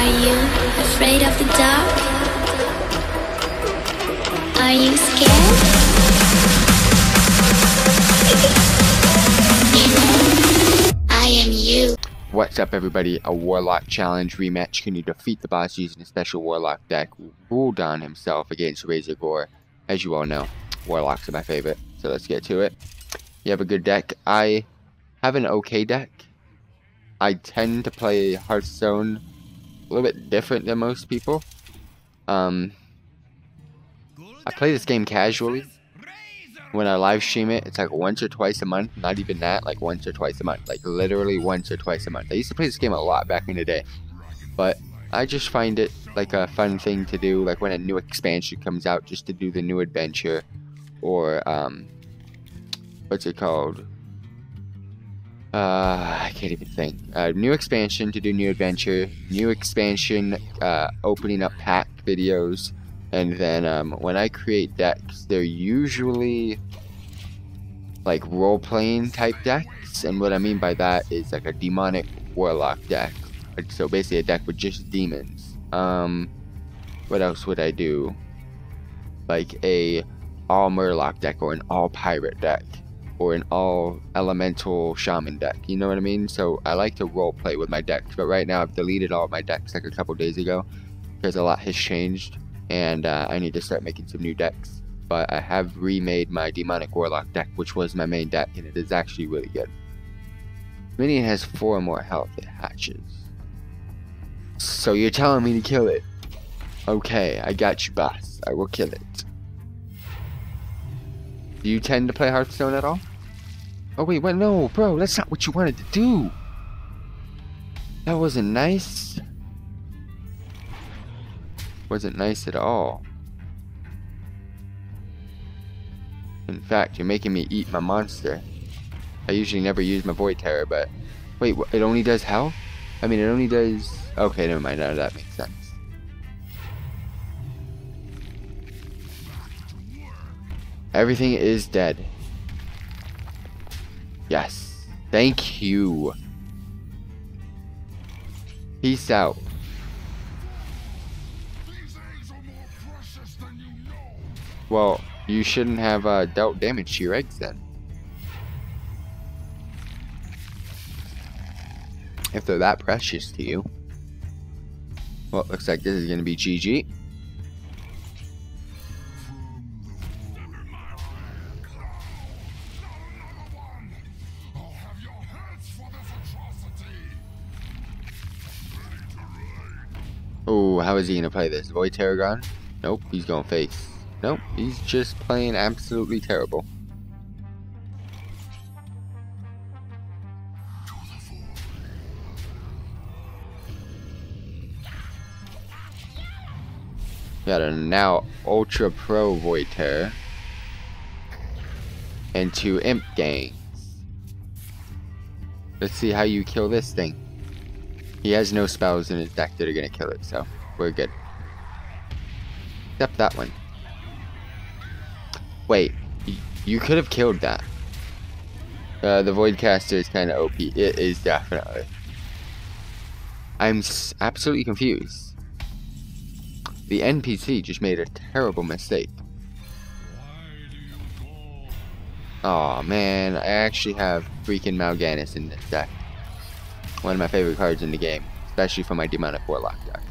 Are you afraid of the dark? Are you scared? I am you. What's up everybody, a Warlock Challenge rematch. Can you defeat the boss using a special Warlock deck? Gul'dan himself against Razorgore. As you all know, Warlocks are my favorite, so let's get to it. You have a good deck. I have an okay deck. I tend to play Hearthstone a little bit different than most people. Um, I play this game casually. When I live stream it, it's like once or twice a month. Not even that, like once or twice a month. Like literally once or twice a month. I used to play this game a lot back in the day. But I just find it like a fun thing to do, like when a new expansion comes out, just to do the new adventure. Or, um, what's it called? Uh, I can't even think. Uh, new expansion to do new adventure. New expansion, uh, opening up pack videos. And then um, when I create decks, they're usually like role playing type decks. And what I mean by that is like a demonic warlock deck. So basically a deck with just demons. Um, what else would I do? Like a all murloc deck or an all pirate deck or an all elemental shaman deck. You know what I mean? So I like to role play with my decks. But right now I've deleted all my decks like a couple days ago because a lot has changed and uh, I need to start making some new decks. But I have remade my Demonic Warlock deck, which was my main deck, and it is actually really good. Minion has four more health it hatches. So you're telling me to kill it? Okay, I got you, boss. I will kill it. Do you tend to play Hearthstone at all? Oh wait, what? No, bro, that's not what you wanted to do. That wasn't nice wasn't nice at all. In fact, you're making me eat my monster. I usually never use my Void Terror, but... Wait, it only does health? I mean, it only does... Okay, never mind, now that makes sense. Everything is dead. Yes. Thank you. Peace out. Well, you shouldn't have uh, dealt damage to your eggs then. If they're that precious to you. Well, looks like this is going to be GG. Oh, how is he to play this? Void Tarragon? Nope, he's going face. Nope, he's just playing absolutely terrible. Got a now Ultra Pro Void Terror. And two Imp Gangs. Let's see how you kill this thing. He has no spells in his deck that are gonna kill it, so we're good. Except that one. Wait, you could have killed that. Uh, the Voidcaster is kind of OP. It is definitely. I'm absolutely confused. The NPC just made a terrible mistake. oh, man, I actually have freaking Mal'Ganis in this deck. One of my favorite cards in the game, especially for my Demonic Warlock deck.